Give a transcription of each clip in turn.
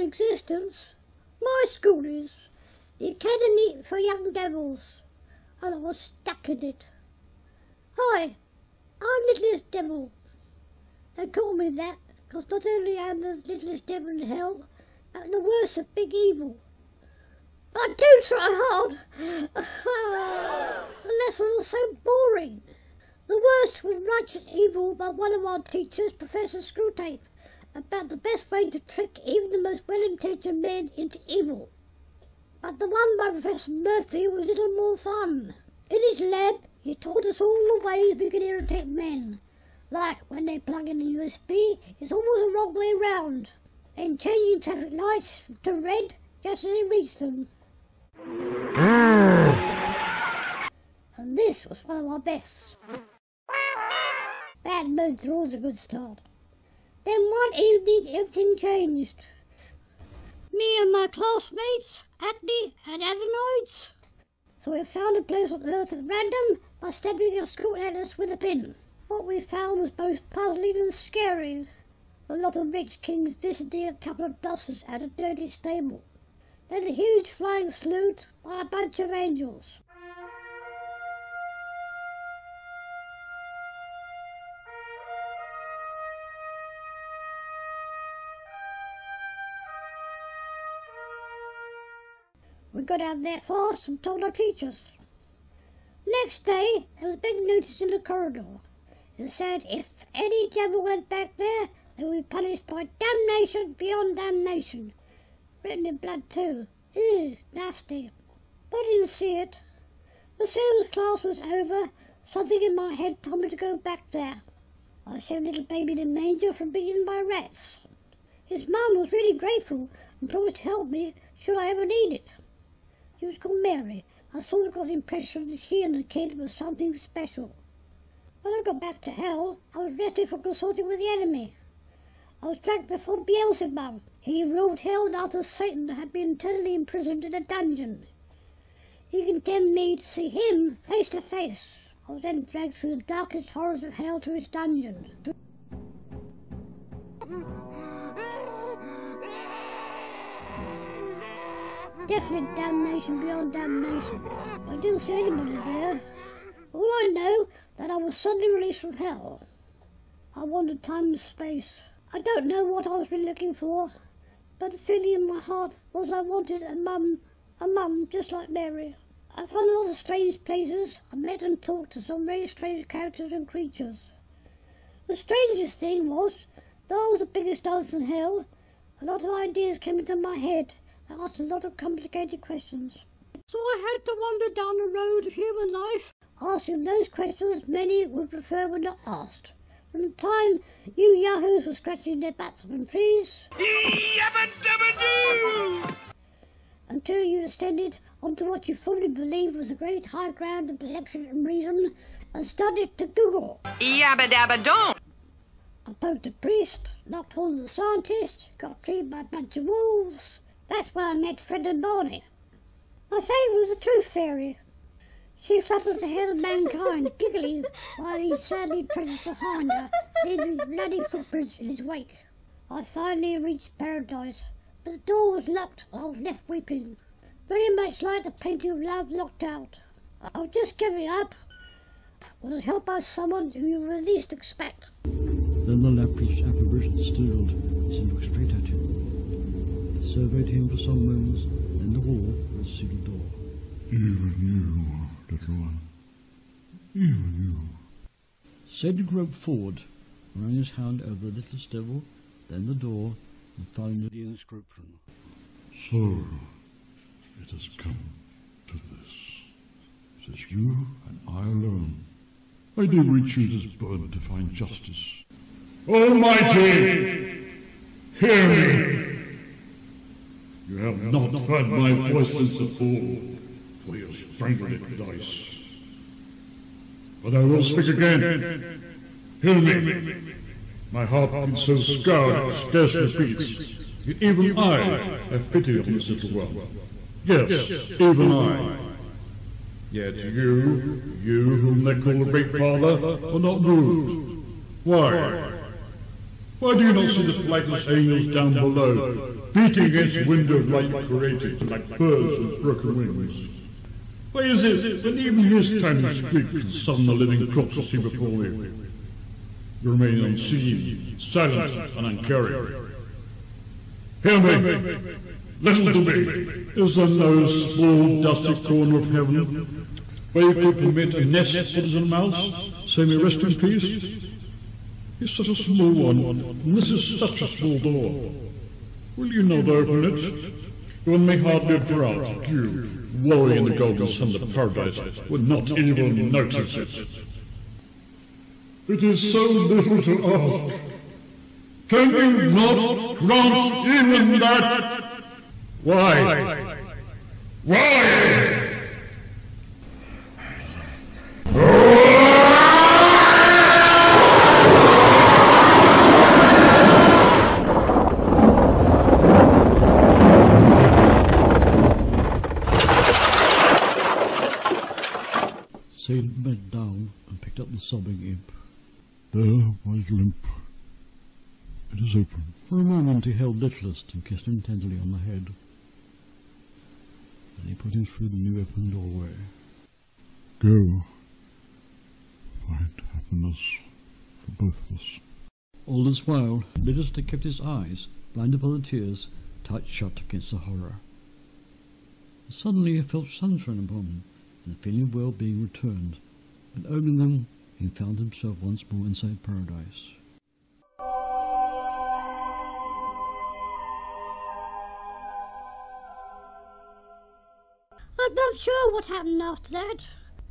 existence. My school is the Academy for Young Devils, and I was stuck in it. Hi, I'm Littlest Devil. They call me that because not only am I the littlest devil in hell, but the worst of big evil. I do try hard. the lessons are so boring. The worst was Righteous Evil by one of our teachers, Professor Screwtape, about the best way to trick even the most well-intentioned men into evil. But the one by Professor Murphy was a little more fun. In his lab, he taught us all the ways we can irritate men. Like when they plug in a USB, it's always the wrong way round. And changing traffic lights to red just as he reached them. and this was one of my best. Bad moods are always a good start. Then one evening everything changed. Me and my classmates, acne and adenoids. So we found a place on Earth at random by stabbing a school at us with a pin. What we found was both puzzling and scary. A lot of rich kings visiting a couple of buses at a dirty stable. Then a huge flying salute by a bunch of angels. We got out there fast and told our teachers. Next day, there was a big notice in the corridor. It said if any devil went back there, they would be punished by damnation beyond damnation. Written in blood too. Ew, nasty. But I didn't see it. As soon as class was over, something in my head told me to go back there. I saved little baby in a manger from being eaten by rats. His mum was really grateful and promised to help me should I ever need it. She was called Mary. I sort of got the impression that she and the kid were something special. When I got back to hell, I was arrested for consulting with the enemy. I was dragged before Beelzebub. He ruled hell after Satan had been eternally imprisoned in a dungeon. He condemned me to see him face to face. I was then dragged through the darkest horrors of hell to his dungeon. Definite damnation beyond damnation. I didn't see anybody there. All I know that I was suddenly released from hell. I wandered time and space. I don't know what I was really looking for, but the feeling in my heart was I wanted a mum, a mum just like Mary. I found a lot of strange places. I met and talked to some very strange characters and creatures. The strangest thing was, though I was the biggest dance in hell, a lot of ideas came into my head I asked a lot of complicated questions. So I had to wander down the road of human life, asking those questions many would prefer were not asked. From the time you yahoos were scratching their backs on trees, until you extended onto what you fully believed was the great high ground of perception and reason, and started to Google. Yabba dabba don't. I poked a priest, knocked on the scientist, got treated by a bunch of wolves, that's where I met Fred and Barney. My favourite was the Truth Fairy. She flutters the head of mankind, giggling, while he sadly trudges behind her, leaving bloody footprints in his wake. I finally reached paradise, but the door was locked I was left weeping, very much like the painting of love locked out. I was just giving up, with help by someone who you least expect. Surveyed him for some moments, then the wall was a sealed door. Even you, little one. Even you. Cedric groped forward, running his hand over the little devil, then the door, and finally the inscription. So, it has come to this. It is you and I alone. I did reach you this bird to find justice. Almighty, hear me! Have not heard my voice since the fall, for you strangled it dice. But I will speak again. Hear me. My heart beats so scarred it scarcely beats. Even I have pity on this little one. Yes, even I. Yet you, you whom they call the Great Father, are not moved. Why? Why do you not see the flightless angels down below? beating against the window of light created like birds with broken wings. Why is it that even his time to speak and summon the living crops to see before me? You remain unseen, silent, and uncaring. Hear me, listen to me. Is there no small dusty corner of heaven where you could permit a nest little mouse, say me rest in peace? It's such a small one, and this is such a small door. Will you not open it? One may hardly drought, you, worry in the golden sun of paradise, would not even notice it. It is so little to ask. Can you not grant even that? Why? Why? Salem bent down and picked up the sobbing imp. There was limp. It is open. For a moment he held Littlest and kissed him tenderly on the head. Then he put him through the new open doorway. Go. Find happiness for both of us. All this while, Littlest had kept his eyes, blinded by the tears, tight shut against the horror. And suddenly he felt sunshine upon him, and the feeling of well-being returned, and opening them, he found himself once more inside paradise. I'm not sure what happened after that.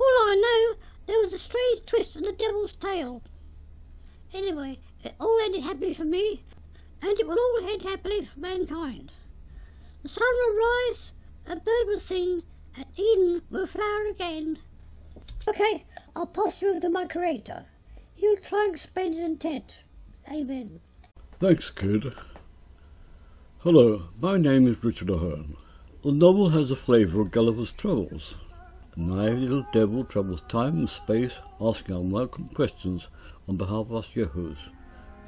All I know, there was a strange twist in the devil's tail. Anyway, it all ended happily for me, and it will all end happily for mankind. The sun will rise, a bird will sing, and Eden will flower again. Okay, I'll pass you over to my creator. He'll try and explain his intent. Amen. Thanks, kid. Hello, my name is Richard Ahearn. The novel has the flavour of Gulliver's Travels. A naive little devil travels time and space, asking unwelcome questions on behalf of us yahoos,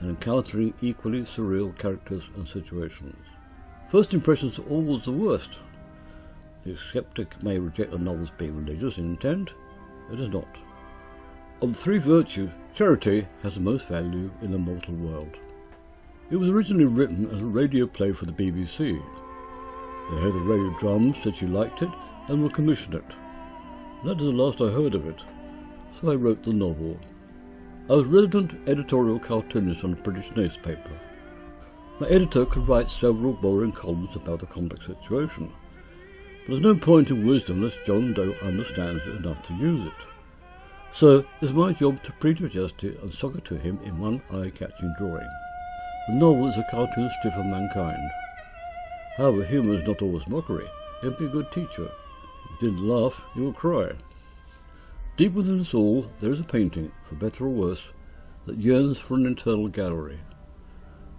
and encountering equally surreal characters and situations. First impressions are always the worst. The skeptic may reject the novel's being religious in intent. It is not. Of the three virtues, charity has the most value in the mortal world. It was originally written as a radio play for the BBC. The head of Radio Drama said she liked it and would commission it. That is the last I heard of it, so I wrote the novel. I was resident editorial cartoonist on a British newspaper. My editor could write several boring columns about a complex situation, there's no point in wisdom unless John Doe understands it enough to use it. So it's my job to predigest it and sock it to him in one eye-catching drawing. The novel is a cartoon strip of mankind. However, humour is not always mockery. Can be a good teacher. If you didn't laugh, you will cry. Deep within us all, there is a painting, for better or worse, that yearns for an internal gallery.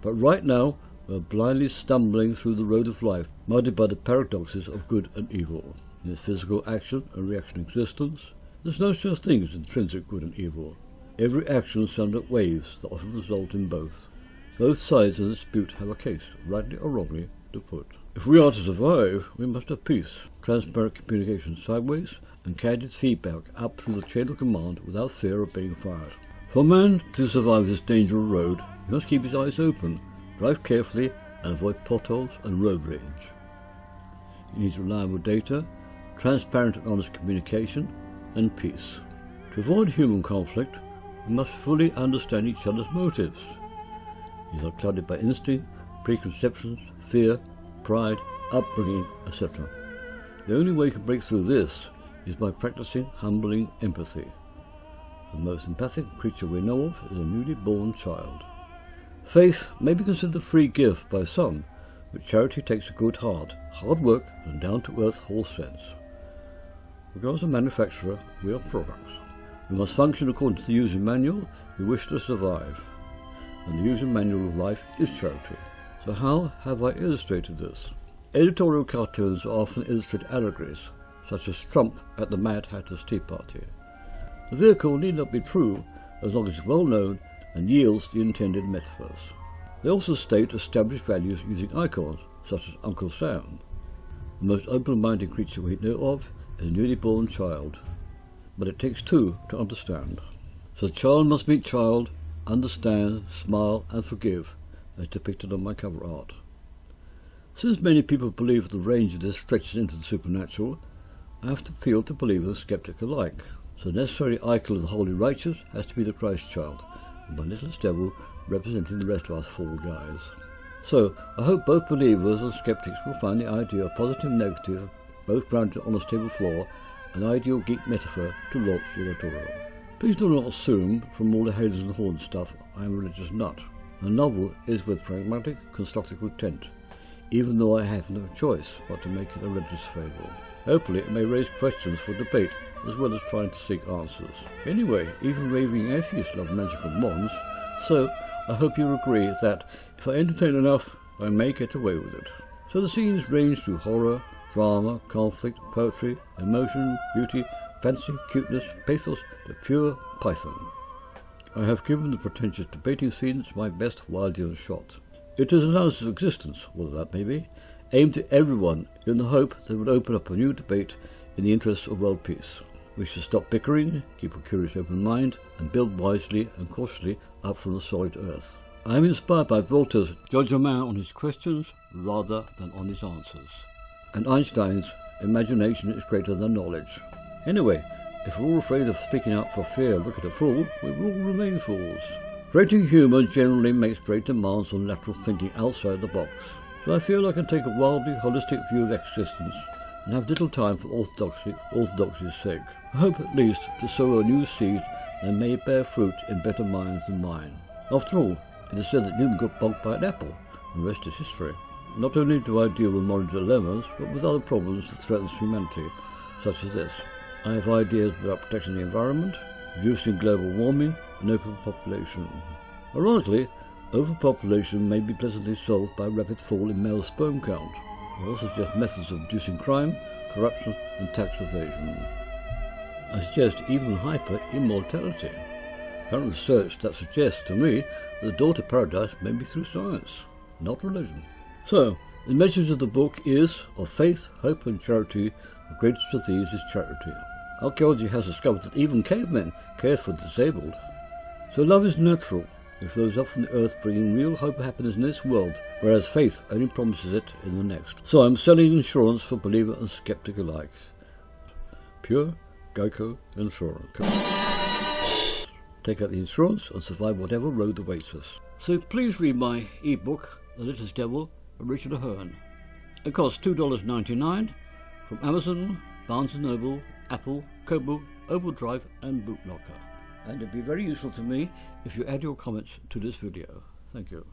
But right now, we're blindly stumbling through the road of life, muddied by the paradoxes of good and evil. In its physical action and reaction existence, there's no such thing as intrinsic good and evil. Every action sends up waves that often result in both. Both sides of the dispute have a case, rightly or wrongly, to put. If we are to survive, we must have peace, transparent communication sideways, and candid feedback up through the chain of command without fear of being fired. For man to survive this dangerous road, he must keep his eyes open, drive carefully, and avoid potholes and road rage. You need reliable data, transparent and honest communication, and peace. To avoid human conflict, we must fully understand each other's motives. These are clouded by instinct, preconceptions, fear, pride, upbringing, etc. The only way you can break through this is by practicing humbling empathy. The most empathic creature we know of is a newly born child. Faith may be considered a free gift by some, but charity takes a good heart, hard work, and down-to-earth whole sense. Regardless of manufacturer, we are products. We must function according to the user manual we wish to survive. And the user manual of life is charity. So how have I illustrated this? Editorial cartoons often illustrate allegories, such as Trump at the Mad Hatter's Tea Party. The vehicle need not be true as long as it's well known and yields the intended metaphors. They also state established values using icons, such as Uncle Sam. The most open-minded creature we know of is a newly born child, but it takes two to understand. So child must meet child, understand, smile and forgive, as depicted on my cover art. Since many people believe the range of this stretches into the supernatural, I have to appeal to believers and skeptics alike. So the necessary icon of the holy righteous has to be the Christ child, my littlest devil representing the rest of us four guys. So I hope both believers and skeptics will find the idea of positive and negative, both grounded on a stable floor, an ideal geek metaphor to launch your tutorial. Please do not assume from all the haters and horn stuff I am a religious nut. The novel is with pragmatic, constructive intent, even though I have no choice but to make it a religious fable. Hopefully it may raise questions for debate as well as trying to seek answers. Anyway, even raving atheists love magical wands, so I hope you agree that if I entertain enough, I may get away with it. So the scenes range through horror, drama, conflict, poetry, emotion, beauty, fancy, cuteness, pathos, to pure python. I have given the pretentious debating scenes my best Wildean shot. It is an analysis of existence, whatever that may be, aimed at everyone in the hope that it would open up a new debate in the interests of world peace. We should stop bickering, keep a curious open mind, and build wisely and cautiously up from the solid earth. I am inspired by Voltaire's judge a man on his questions rather than on his answers. And Einstein's imagination is greater than knowledge. Anyway, if we're all afraid of speaking out for fear of looking a fool, we will remain fools. Creating humour generally makes great demands on lateral thinking outside the box. So I feel I can take a wildly holistic view of existence and have little time for orthodoxy orthodoxy's sake. I hope at least to sow a new seed that may bear fruit in better minds than mine. After all, it is said that Newton got bonked by an apple, and the rest is history. Not only do I deal with moral dilemmas, but with other problems that threaten humanity, such as this. I have ideas about protecting the environment, reducing global warming, and overpopulation. Ironically, overpopulation may be pleasantly solved by a rapid fall in male sperm count. Also suggest methods of reducing crime, corruption, and tax evasion. I suggest even hyper immortality. Current research that suggests to me that the door to paradise may be through science, not religion. So, the message of the book is of faith, hope, and charity. The greatest of these is charity. Archaeology has discovered that even cavemen cared for the disabled. So love is natural. It flows up from the earth, bringing real hope and happiness in this world, whereas faith only promises it in the next. So I'm selling insurance for believer and skeptic alike. Pure Geico Insurance. Take out the insurance and survive whatever road awaits us. So please read my ebook, The Littlest Devil, by Richard Ahearn. It costs $2.99 from Amazon, Barnes & Noble, Apple, Kobo, Overdrive and Booklocker. And it'd be very useful to me if you add your comments to this video. Thank you.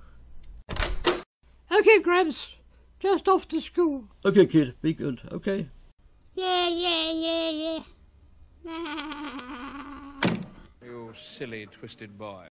Okay, Gramps. Just off to school. Okay, kid, be good, okay? Yeah, yeah, yeah, yeah. You silly, twisted boy.